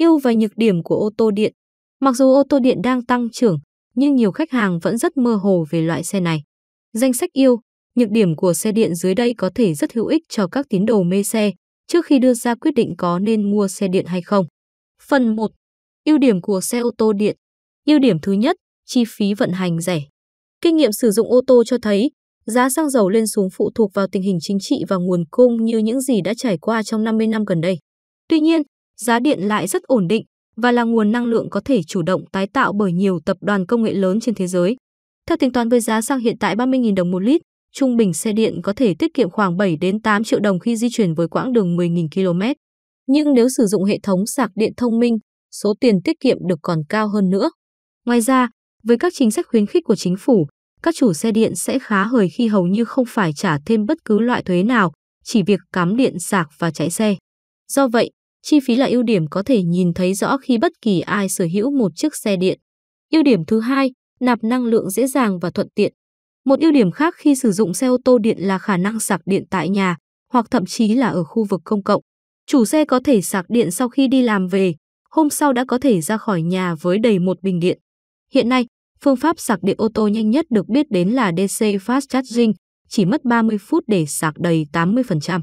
Ưu và nhược điểm của ô tô điện. Mặc dù ô tô điện đang tăng trưởng, nhưng nhiều khách hàng vẫn rất mơ hồ về loại xe này. Danh sách ưu, nhược điểm của xe điện dưới đây có thể rất hữu ích cho các tín đồ mê xe trước khi đưa ra quyết định có nên mua xe điện hay không. Phần 1. Ưu điểm của xe ô tô điện. Ưu điểm thứ nhất, chi phí vận hành rẻ. Kinh nghiệm sử dụng ô tô cho thấy, giá xăng dầu lên xuống phụ thuộc vào tình hình chính trị và nguồn cung như những gì đã trải qua trong 50 năm gần đây. Tuy nhiên, giá điện lại rất ổn định và là nguồn năng lượng có thể chủ động tái tạo bởi nhiều tập đoàn công nghệ lớn trên thế giới. Theo tính toán với giá xăng hiện tại 30.000 đồng một lít, trung bình xe điện có thể tiết kiệm khoảng 7 đến 8 triệu đồng khi di chuyển với quãng đường 10.000 km. Nhưng nếu sử dụng hệ thống sạc điện thông minh, số tiền tiết kiệm được còn cao hơn nữa. Ngoài ra, với các chính sách khuyến khích của chính phủ, các chủ xe điện sẽ khá hời khi hầu như không phải trả thêm bất cứ loại thuế nào, chỉ việc cắm điện sạc và chạy xe. Do vậy, chi phí là ưu điểm có thể nhìn thấy rõ khi bất kỳ ai sở hữu một chiếc xe điện. Ưu điểm thứ hai, nạp năng lượng dễ dàng và thuận tiện. Một ưu điểm khác khi sử dụng xe ô tô điện là khả năng sạc điện tại nhà hoặc thậm chí là ở khu vực công cộng. Chủ xe có thể sạc điện sau khi đi làm về, hôm sau đã có thể ra khỏi nhà với đầy một bình điện. Hiện nay, phương pháp sạc điện ô tô nhanh nhất được biết đến là DC Fast Charging, chỉ mất 30 phút để sạc đầy 80%.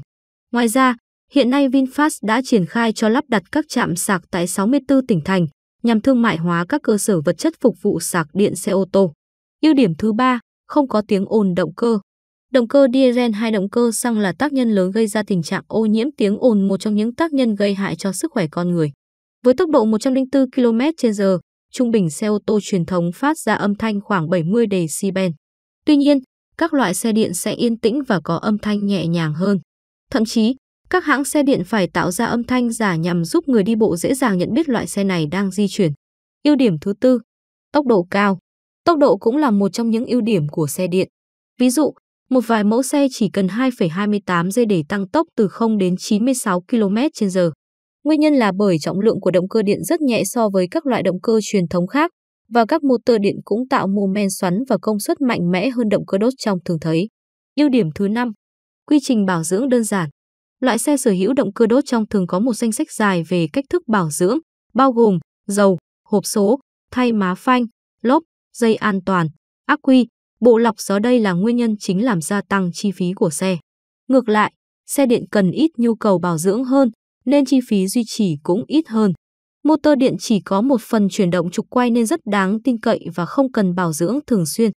Ngoài ra, hiện nay VinFast đã triển khai cho lắp đặt các trạm sạc tại 64 tỉnh thành nhằm thương mại hóa các cơ sở vật chất phục vụ sạc điện xe ô tô. Ưu điểm thứ ba, không có tiếng ồn động cơ. Động cơ diesel hay động cơ xăng là tác nhân lớn gây ra tình trạng ô nhiễm tiếng ồn một trong những tác nhân gây hại cho sức khỏe con người. Với tốc độ 104 km/h, trung bình xe ô tô truyền thống phát ra âm thanh khoảng 70 decibel. Tuy nhiên, các loại xe điện sẽ yên tĩnh và có âm thanh nhẹ nhàng hơn. Thậm chí, các hãng xe điện phải tạo ra âm thanh giả nhằm giúp người đi bộ dễ dàng nhận biết loại xe này đang di chuyển. Ưu điểm thứ tư, tốc độ cao. Tốc độ cũng là một trong những ưu điểm của xe điện. Ví dụ, một vài mẫu xe chỉ cần 2,28 giây để tăng tốc từ 0 đến 96 km/h. Nguyên nhân là bởi trọng lượng của động cơ điện rất nhẹ so với các loại động cơ truyền thống khác và các motor điện cũng tạo mô men xoắn và công suất mạnh mẽ hơn động cơ đốt trong thường thấy. Ưu điểm thứ năm quy trình bảo dưỡng đơn giản. Loại xe sở hữu động cơ đốt trong thường có một danh sách dài về cách thức bảo dưỡng, bao gồm dầu, hộp số, thay má phanh, lốp, dây an toàn, ắc quy, bộ lọc gió đây là nguyên nhân chính làm gia tăng chi phí của xe. Ngược lại, xe điện cần ít nhu cầu bảo dưỡng hơn, nên chi phí duy trì cũng ít hơn. Motor điện chỉ có một phần chuyển động trục quay nên rất đáng tin cậy và không cần bảo dưỡng thường xuyên.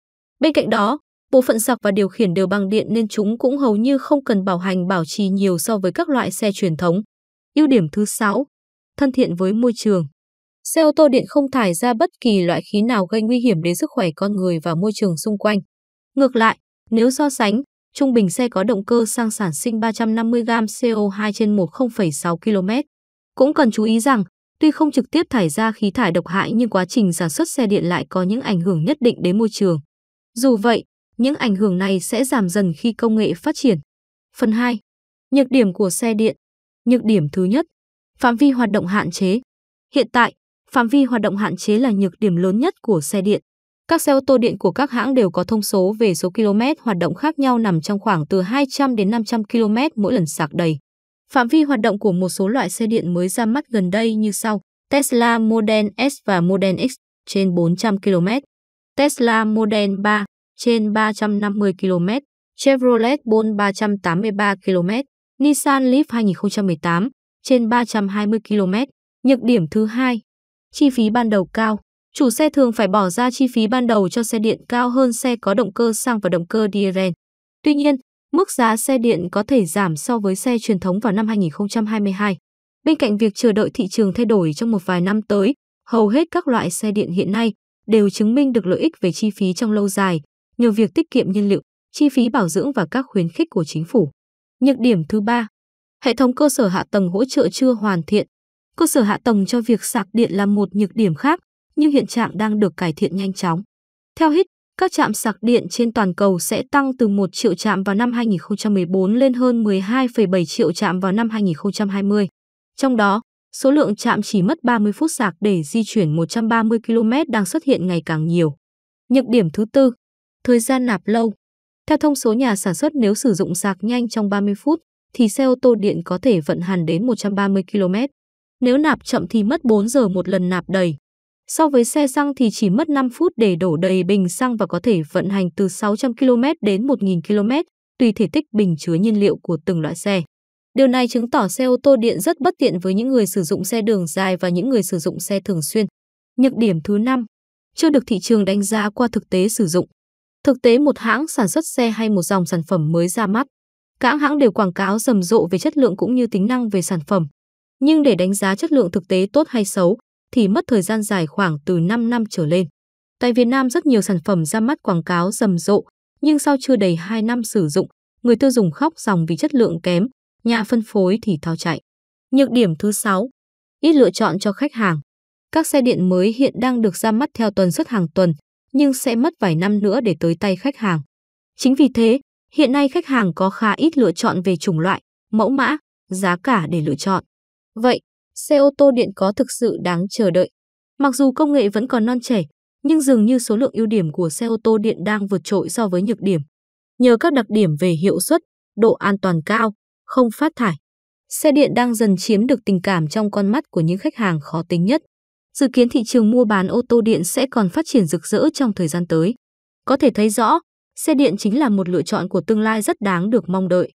Bên cạnh đó, bộ phận sạc và điều khiển đều bằng điện nên chúng cũng hầu như không cần bảo hành bảo trì nhiều so với các loại xe truyền thống. Ưu điểm thứ 6, thân thiện với môi trường. Xe ô tô điện không thải ra bất kỳ loại khí nào gây nguy hiểm đến sức khỏe con người và môi trường xung quanh. Ngược lại, nếu so sánh, trung bình xe có động cơ xăng sản sinh 350 g CO2 trên 10,6 km. Cũng cần chú ý rằng, tuy không trực tiếp thải ra khí thải độc hại nhưng quá trình sản xuất xe điện lại có những ảnh hưởng nhất định đến môi trường. Dù vậy, những ảnh hưởng này sẽ giảm dần khi công nghệ phát triển. Phần 2. Nhược điểm của xe điện. Nhược điểm thứ nhất, phạm vi hoạt động hạn chế. Hiện tại, phạm vi hoạt động hạn chế là nhược điểm lớn nhất của xe điện. Các xe ô tô điện của các hãng đều có thông số về số km hoạt động khác nhau nằm trong khoảng từ 200 đến 500 km mỗi lần sạc đầy. Phạm vi hoạt động của một số loại xe điện mới ra mắt gần đây như sau: Tesla Model S và Model X trên 400 km, Tesla Model 3 trên 350 km, Chevrolet Bolt 383 km, Nissan Leaf 2018 trên 320 km. Nhược điểm thứ hai, chi phí ban đầu cao. Chủ xe thường phải bỏ ra chi phí ban đầu cho xe điện cao hơn xe có động cơ xăng và động cơ diesel. Tuy nhiên, mức giá xe điện có thể giảm so với xe truyền thống vào năm 2022. Bên cạnh việc chờ đợi thị trường thay đổi trong một vài năm tới, hầu hết các loại xe điện hiện nay đều chứng minh được lợi ích về chi phí trong lâu dài, nhờ việc tiết kiệm nhiên liệu, chi phí bảo dưỡng và các khuyến khích của chính phủ. Nhược điểm thứ ba, hệ thống cơ sở hạ tầng hỗ trợ chưa hoàn thiện. Cơ sở hạ tầng cho việc sạc điện là một nhược điểm khác, nhưng hiện trạng đang được cải thiện nhanh chóng. Theo HIT, các trạm sạc điện trên toàn cầu sẽ tăng từ 1 triệu trạm vào năm 2014 lên hơn 12,7 triệu trạm vào năm 2020. Trong đó, số lượng trạm chỉ mất 30 phút sạc để di chuyển 130 km đang xuất hiện ngày càng nhiều. Nhược điểm thứ tư, thời gian nạp lâu. Theo thông số nhà sản xuất nếu sử dụng sạc nhanh trong 30 phút, thì xe ô tô điện có thể vận hành đến 130 km. Nếu nạp chậm thì mất 4 giờ một lần nạp đầy. So với xe xăng thì chỉ mất 5 phút để đổ đầy bình xăng và có thể vận hành từ 600 km đến 1.000 km, tùy thể tích bình chứa nhiên liệu của từng loại xe. Điều này chứng tỏ xe ô tô điện rất bất tiện với những người sử dụng xe đường dài và những người sử dụng xe thường xuyên. Nhược điểm thứ 5, chưa được thị trường đánh giá qua thực tế sử dụng. Thực tế một hãng sản xuất xe hay một dòng sản phẩm mới ra mắt, các hãng đều quảng cáo rầm rộ về chất lượng cũng như tính năng về sản phẩm. Nhưng để đánh giá chất lượng thực tế tốt hay xấu thì mất thời gian dài khoảng từ 5 năm trở lên. Tại Việt Nam rất nhiều sản phẩm ra mắt quảng cáo rầm rộ, nhưng sau chưa đầy 2 năm sử dụng, người tiêu dùng khóc dòng vì chất lượng kém, nhà phân phối thì thao chạy. Nhược điểm thứ 6, ít lựa chọn cho khách hàng. Các xe điện mới hiện đang được ra mắt theo tuần suất hàng tuần, nhưng sẽ mất vài năm nữa để tới tay khách hàng. Chính vì thế, hiện nay khách hàng có khá ít lựa chọn về chủng loại, mẫu mã, giá cả để lựa chọn. Vậy, xe ô tô điện có thực sự đáng chờ đợi? Mặc dù công nghệ vẫn còn non trẻ, nhưng dường như số lượng ưu điểm của xe ô tô điện đang vượt trội so với nhược điểm. Nhờ các đặc điểm về hiệu suất, độ an toàn cao, không phát thải, xe điện đang dần chiếm được tình cảm trong con mắt của những khách hàng khó tính nhất. Dự kiến thị trường mua bán ô tô điện sẽ còn phát triển rực rỡ trong thời gian tới. Có thể thấy rõ, xe điện chính là một lựa chọn của tương lai rất đáng được mong đợi.